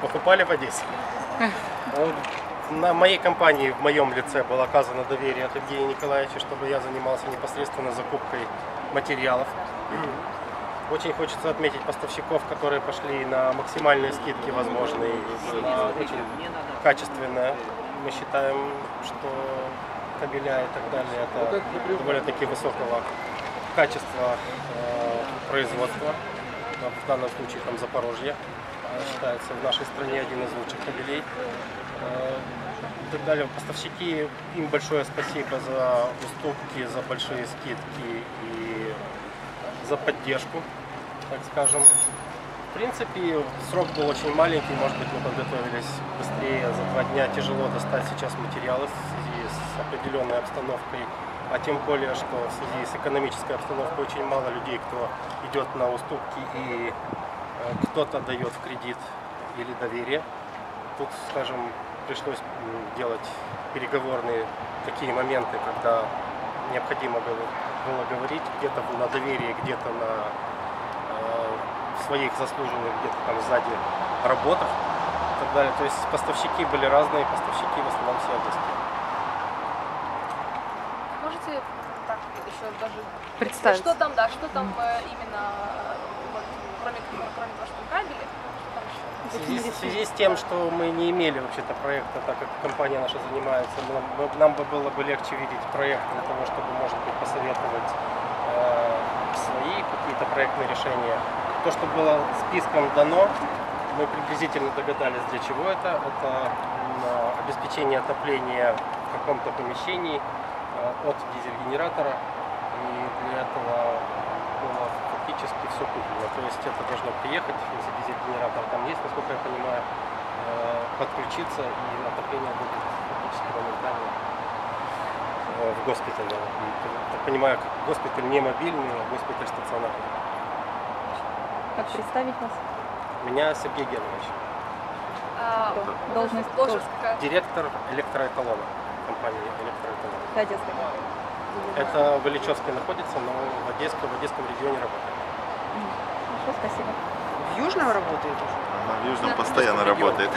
покупали в Одессе. На моей компании, в моем лице было оказано доверие от Евгения Николаевича, чтобы я занимался непосредственно закупкой материалов. Очень хочется отметить поставщиков, которые пошли на максимальные скидки возможные, на очень качественное. Мы считаем, что кабеля и так далее это довольно-таки высокого качества э, производства. В данном случае там Запорожье считается в нашей стране один из лучших кабелей. Э, и так далее. Поставщики, им большое спасибо за уступки, за большие скидки и за поддержку, так скажем. В принципе, срок был очень маленький, может быть, мы подготовились быстрее. За два дня тяжело достать сейчас материалы в связи с определенной обстановкой, а тем более, что в связи с экономической обстановкой очень мало людей, кто идет на уступки и э, кто-то дает в кредит или доверие. Тут, скажем, пришлось делать переговорные такие моменты, когда необходимо было было говорить где-то на доверие, где-то на э, своих заслуженных где-то там сзади работах и так далее. То есть поставщики были разные, поставщики в основном все одесские. Можете так еще даже Представить. Что там, да, что там э, именно, кроме, кроме того, что кабели? В связи, в связи с тем, что мы не имели вообще-то проекта, так как компания наша занимается, нам, нам бы было бы легче видеть проект для того, чтобы, может быть, посоветовать э, свои какие-то проектные решения. То, что было списком дано, мы приблизительно догадались, для чего это. Это обеспечение отопления в каком-то помещении э, от дизель-генератора. И для этого было фактически все куплено. То есть это должно приехать, если дизель-генератор там есть, насколько я понимаю, э, подключиться и отопление будет фактически моментально э, в госпитале. И, так понимаю, госпиталь не мобильный, а госпиталь стационарный. Как представить вас? Меня Сергей Генович, А, Должность должность какая? директор электроэталона компании электроэталон. Это в Ильичевске находится, но в Одесском, в Одесском регионе работает. Хорошо, спасибо. В Южном работает уже? Она в Южном Да. постоянно работает.